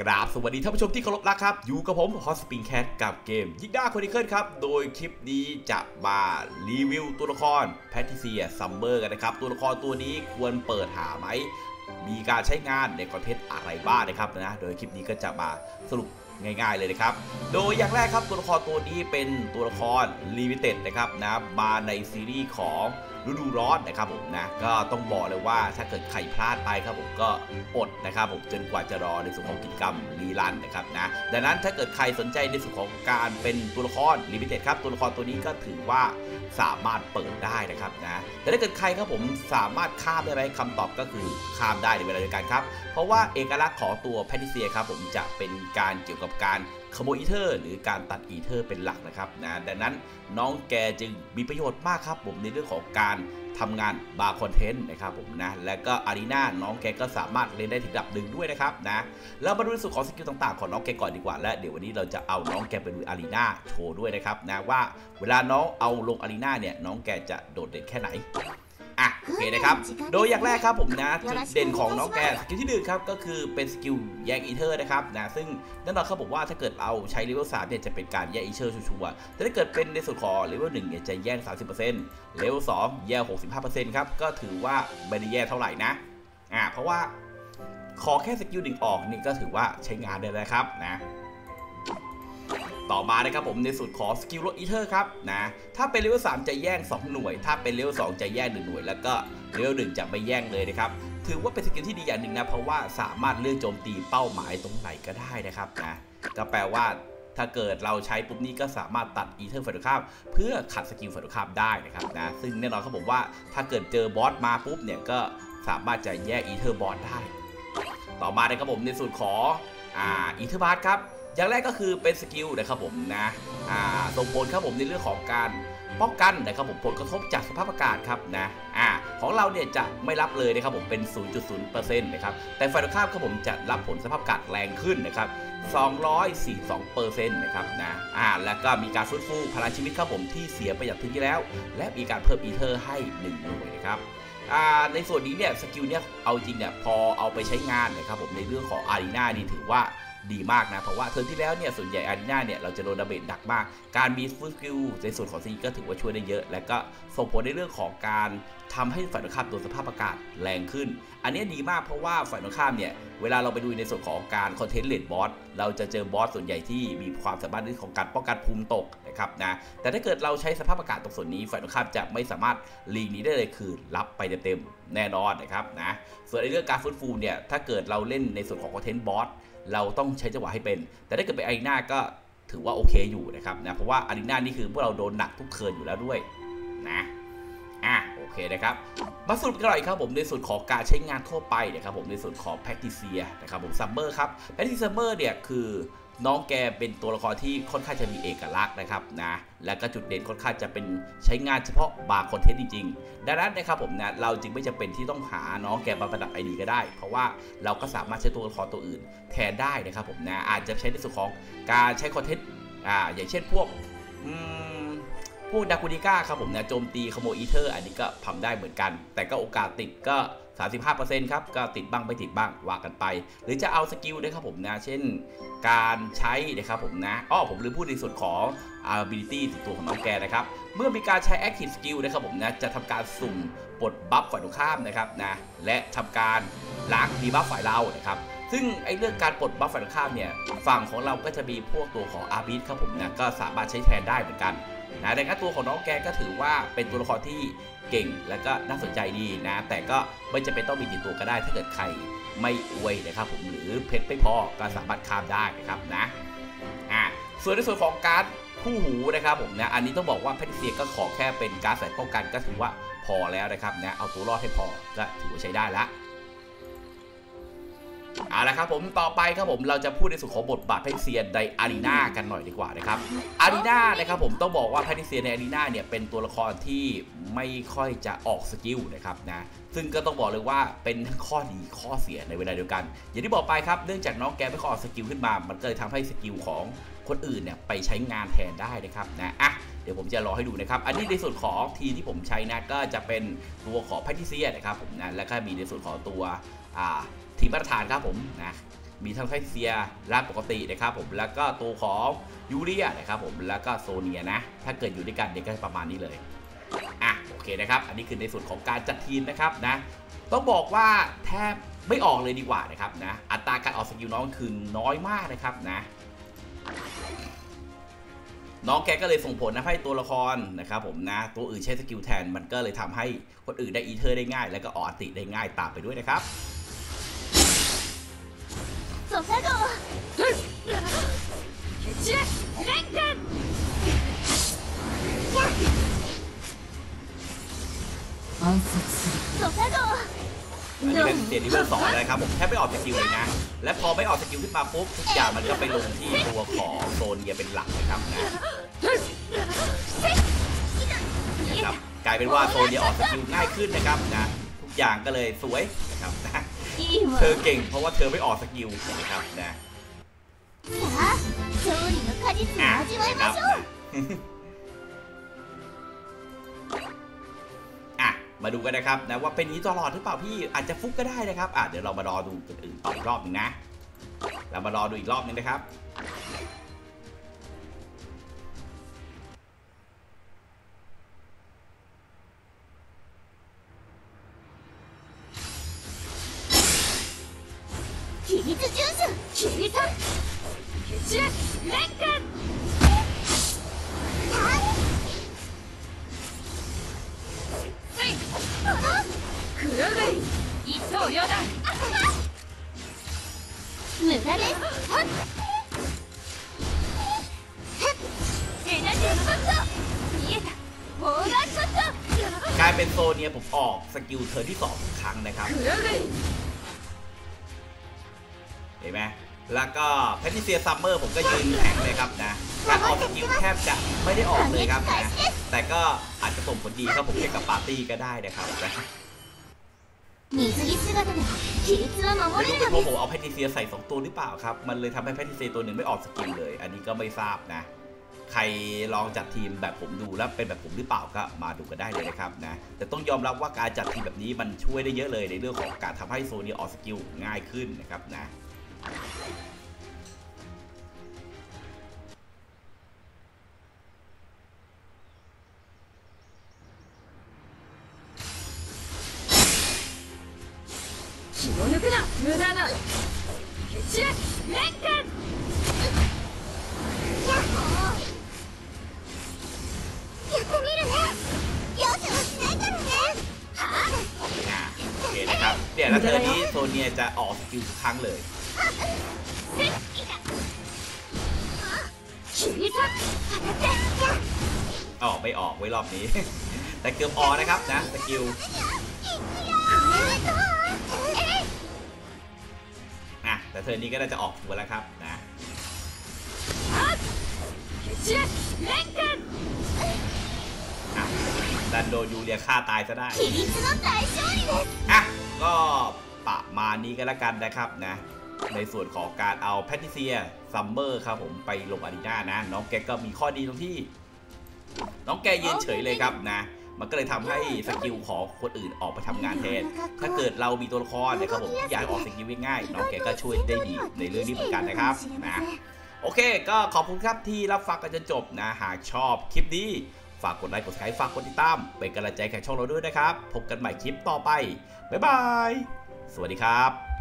กราบสวัสดีท่านผู้ชมที่เคารพรักครับ อยู่กับผมฮอสปิงแคทกับเกม Yggdra Chronicle ครับ โดยคลิปนี้จะมารีวิวตัวละครแพทริเซียซัมเมอร์กันนะครับ ตัวละครตัวนี้ควรเปิดหาไหม มีการใช้งานใน content อะไรบ้างนะครับนะ โดยคลิปนี้ก็จะมาสรุปง่ายๆเลยนะครับ โดยอย่างแรกครับตัวละครตัวนี้เป็นตัวละคร limited นะครับนะมาในซีรีส์ของ ฤดูร้อนนะครับผมนะก็ต้องบอกเลยว่าถ้าเกิดใครพลาดไปครับผมก็อดนะครับผมจนกว่าจะรอในส่วนของกิจกรรม rerun นะครับนะดังนั้นถ้าเกิดใครสนใจในส่วนของการเป็นตัวละคร limited ครับตัวละครตัวนี้ก็ถือว่าสามารถเปิดได้นะครับนะแต่ถ้าเกิดใครครับผมสามารถข้ามได้ไหมคำตอบก็คือข้ามได้ในเวลาเดียวกันครับเพราะว่าเอกลักษณ์ของตัวแพทริเซียครับผมจะเป็นการเกี่ยวกับการ ขโมยอีเทอร์ หรือการตัดอีเทอร์เป็นหลักนะครับนะดังนั้นน้องแกจึงมีประโยชน์มากครับผมในเรื่องของการทำงานบาร์ content นะครับผมนะ และก็ arena น้องแกก็สามารถเล่นได้ถึงระดับหนึ่งด้วยนะครับนะแล้วมาดูในส่วนของ skill ต่างๆของน้องแกก่อนดีกว่า และเดี๋ยววันนี้เราจะเอาน้องแกไปดู arena โชว์ด้วยนะครับนะว่าเวลาน้องเอาลง arena เนี่ยน้องแกจะโดดเด่นแค่ไหน โอเคนะครับ โดยอย่างแรกครับผมนะจุดเด่นของน้องแก skill ที่หนึ่งครับก็คือเป็น skill แยกอีเทอร์นะครับนะซึ่งแน่นอนครับผมว่าถ้าเกิดเอาใช้เลเวลสามเนี่ยจะเป็นการแยกอีเทอร์ชัวร์แต่ถ้าเกิดเป็นในส่วนของเลเวลหนึ่งเนี่ยจะแย่ง30% level สองแย่ง65%ครับก็ถือว่าไม่ได้แย่เท่าไหร่นะอ่าเพราะว่าขอแค่ skill หนึ่งออกนี่ก็ถือว่าใช้งานได้แล้วครับนะ ต่อมานะครับผมในส่วนของ skill ลดอีเทอร์ครับนะถ้าเป็นเลเวล3จะแย่ง 2 หน่วย ถ้าเป็นเลเวล2จะแย่ง1หน่วย แล้วก็เลเวล1จะไม่แย่งเลยนะครับถือว่าเป็น skill ที่ดีอย่างหนึ่งนะเพราะว่าสามารถเลือกโจมตีเป้าหมายตรงไหนก็ได้นะครับนะก็แปลว่าถ้าเกิดเราใช้ปุ๊บนี้ก็สามารถตัดอีเทอร์ฝ่ายตรงข้ามเพื่อขัด skill ฝ่ายตรงข้ามได้นะครับนะซึ่งแน่นอนครับผมว่าถ้าเกิดเจอ boss มาปุ๊บเนี่ยก็สามารถจะแย่ง ether boss ได้ ต่อมานะครับผมในส่วนของอ่า ether burst ครับ อย่างแรกก็คือเป็น skill นะครับผมนะอ่าส่งผลครับผมในเรื่องของการป้องกันนะครับผมผลกระทบจากสภาพอากาศครับนะอ่าของเราเนี่ยจะไม่รับเลยนะครับผมเป็น 0.0%นะครับแต่ฝ่ายตรงข้ามครับผมจะรับผลสภาพอากาศแรงขึ้นนะครับ242%นะครับนะอ่าแล้วก็มีการฟื้นฟูพลังชีวิตครับผมที่เสียไปจากทิ้งที่แล้ว และมีการเพิ่มอีเทอร์ให้1หน่วยนะครับอ่าในส่วนนี้เนี่ย skill เนี่ยเอาจริงเนี่ยพอเอาไปใช้งานนะครับผมในเรื่องของ arena นี่ถือว่า ดีมากนะ เพราะว่า turn ที่แล้วเนี่ยส่วนใหญ่ arena เนี่ยเราจะโดน damage หนักมาก การมี full skill ในส่วนของซีก็ถือว่าช่วยได้เยอะ และก็ส่งผลในเรื่องของการทำให้ฝ่ายตรงข้ามโดนสภาพอากาศแรงขึ้น อันนี้ดีมากเพราะว่าฝ่ายตรงข้ามเนี่ยเวลาเราไปดูในส่วนของการ content raid boss เราจะเจอบอสส่วนใหญ่ที่มีความสามารถในเรื่องของการป้องกันภูมิตกนะครับนะแต่ถ้าเกิดเราใช้สภาพอากาศตรงส่วนนี้ฝ่ายตรงข้ามจะไม่สามารถหลีกหนีได้เลยคือรับไปเต็มๆแน่นอนนะครับนะส่วนในเรื่องการฟื้นฟูเนี่ยถ้าเกิดเราเล่นในส่วนของ content boss เราต้องใช้จังหวะให้เป็น แต่ถ้าเกิดไป arena ก็ถือว่าโอเคอยู่นะครับนะเพราะว่า arena นี่คือพวกเราโดนหนักทุก turn อยู่แล้วด้วยนะอะโอเคนะครับมาสรุปกันหน่อยครับผมในส่วนของการใช้งานทั่วไปนะครับผมในส่วนของแพทริเซียนะครับผมซัมเมอร์ครับแพทริเซียซัมเมอร์เนี่ยคือ น้องแกเป็นตัวละครที่ค่อนข้างจะมีเอกลักษณ์นะครับนะและก็จุดเด่นค่อนข้างจะเป็นใช้งานเฉพาะบาง content จริงๆดังนั้นนะครับผมนะเราจึงไม่จำเป็นที่ต้องหาน้องแกมาประดับไอดีก็ได้ เพราะว่าเราก็สามารถใช้ตัวละครตัวอื่น แทนได้นะครับผมนะอาจจะใช้ในส่วนของการใช้ content อ่าอย่างเช่นพวกอืม พวกดากูดิก้าครับผมนะโจมตีขโมยอีเทอร์ อันนี้ก็ทำได้เหมือนกัน แต่ก็โอกาสติดก็ 35%ครับ ก็ติดบ้างไม่ติดบ้างว่ากันไป หรือจะเอา skill นะครับผมนะ เช่นการใช้นะครับผมนะอ้อผมลืมพูดในส่วนของ ability ติดตัวของน้องแกนะครับ เมื่อมีการใช้ active skill นะครับผมนะ จะทำการสุ่มปลด buff ฝ่ายตรงข้ามนะครับนะ และทำการล้าง debuff ฝ่ายเรานะครับซึ่งไอ้เรื่องการปลด buff ฝ่ายตรงข้ามเนี่ย ฝั่งของเราก็จะมีพวกตัวของอาร์บิทครับผมนะ ก็สามารถใช้แทนได้เหมือนกัน นะดังนั้นตัวของน้องแกก็ถือว่าเป็นตัวละครที่เก่งและก็น่าสนใจดีนะ แต่ก็ไม่จำเป็นต้องมีติดตัวก็ได้ถ้าเกิดใครไม่อวยนะครับผมหรือเพชรไม่พอก็สามารถข้ามได้นะครับนะอ่าส่วนในส่วนของการคู่หูนะครับผมนะอันนี้ต้องบอกว่าแพทริเซียก็ขอแค่เป็นการใส่ป้องกันก็ถือว่าพอแล้วนะครับนะเอาตัวรอดให้พอก็ถือว่าใช้ได้ละ เอาละครับผมต่อไปครับผมเราจะพูดในส่วนของบทบาทแพทริเซียใน arena กันหน่อยดีกว่านะครับ arena นะครับผมต้องบอกว่าแพทริเซียใน arena เนี่ยเป็นตัวละครที่ไม่ค่อยจะออก skill นะครับนะซึ่งก็ต้องบอกเลยว่าเป็นทั้งข้อดีข้อเสียในเวลาเดียวกัน อย่างที่บอกไปครับเนื่องจากน้องแกไม่ค่อยออก skill ขึ้นมา มันก็เลยทำให้ skill ของคนอื่นเนี่ยไปใช้งานแทนได้นะครับนะอะเดี๋ยวผมจะรอให้ดูนะครับ อันนี้ในส่วนของทีมที่ผมใช้นะก็จะเป็นตัวของแพทริเซียนะครับผมนะแล้วก็มีในส่วนของตัวอ่า ทีมมาตรฐานครับผมนะมีทั้งแพทริเซียร่างปกตินะครับผมแล้วก็ตัวของยูเรียนะครับผมแล้วก็โซเนียนะ ถ้าเกิดอยู่ด้วยกันเนี่ยก็ประมาณนี้เลยอะโอเคนะครับ อันนี้คือในส่วนของการจัดทีมนะครับนะต้องบอกว่าแทบไม่ออกเลยดีกว่านะครับนะ อัตราการออก skill น้องคือน้อยมากนะครับนะ น้องแกก็เลยส่งผลนะให้ตัวละครนะครับผมนะ ตัวอื่นใช้ skill แทนมันก็เลยทำให้คนอื่นได้อีเทอร์ได้ง่าย แล้วก็ออก ulti ได้ง่ายตามไปด้วยนะครับ ソファ号蹴散れ連剣暗殺すソファ号 อันนี้เป็นเสียนิเวลสองเลยครับผมแทบไม่ออกสกิลเลยนะ และพอไม่ออกสกิลขึ้นมาปุ๊บทุกอย่างมันก็ไปลงที่ตัวของโซเนียเป็นหลักนะครับนะนะครับกลายเป็นว่าโซเนียออกสกิลง่ายขึ้นนะครับนะทุกอย่างก็เลยสวยนะครับนะ いいわ เธอเก่งเพราะว่าเธอไม่ออก skill นะครับนะอะมาดูกันนะครับนะว่าเป็นงี้ตลอดหรือเปล่าพี่อาจจะฟุกก็ได้นะครับอะเดี๋ยวเรามารอดูอื่นต่ออีกรอบนึงนะ เรามารอดูอีกรอบนึงนะครับ 秘密巡査キリトシュレンク黒ぐい一刀両断無駄ですはっエナジーショット見えたオーガンショットกลายเป็นโซเนียผมออกสกิลเธอที่สองครั้งนะครับ เห็นไหมแล้วก็แพทริเซียซัมเมอร์ผมก็ยืนแข็งเลยครับนะการออก skill แทบจะไม่ได้ออกเลยครับนะแต่ก็อาจจะส่งผลดีครับผมเล่นกับปาร์ตี้ก็ได้นะครับนะไม่รู้เป็นเพราะผมเอาแพทริเซียใส่สองตัวหรือเปล่าครับ มันเลยทำให้แพทริเซียตัวหนึ่งไม่ออก skill เลย อันนี้ก็ไม่ทราบนะ ใครลองจัดทีมแบบผมดูแล้วเป็นแบบผมหรือเปล่าก็มาดูกันได้เลยนะครับนะ แต่ต้องยอมรับว่าการจัดทีมแบบนี้มันช่วยได้เยอะเลยในเรื่องของการทำให้โซเนียออก skillง่ายขึ้นนะครับนะ 無駄な蹴散れ連剣やってみるね容赦はしないからねは อ่ะโอเคนะครับเดี๋ยวแล้วเธอนี้โซเนียจะออกสกิลทุกครั้งเลย 規律当たって ออกไม่ออกไว้รอบนี้ แต่เกือบออกนะครับนะสกิล เธอนี้ก็น่าจะออกหัวแล้วครับนะดันโดนยูเรียฆ่าตายซะได้อะก็ประมาณนี้ก็แล้วกันนะครับนะในส่วนของการเอาแพทริเซียซัมเมอร์ครับผมไปลง arena นะ น้องแกก็มีข้อดีตรงที่ น้องแกยืนเฉยเลยครับนะ มันก็เลยทำให้ skill ของคนอื่นออกไปทำงานแทน ถ้าเกิดเรามีตัวละครนะครับผมที่อยากให้ออก skill ง่ายๆน้องแกก็ช่วยได้ดีในเรื่องนี้เหมือนกันนะครับนะโอเค ก็ขอบคุณครับที่รับฟังกันจนจบนะหากชอบคลิปนี้ฝากกดไลค์กดไลค์ฝากกดติดตามเป็นกำลังใจแก่ช่องเราด้วยนะครับ พบกันใหม่คลิปต่อไป บ๊ายบาย สวัสดีครับ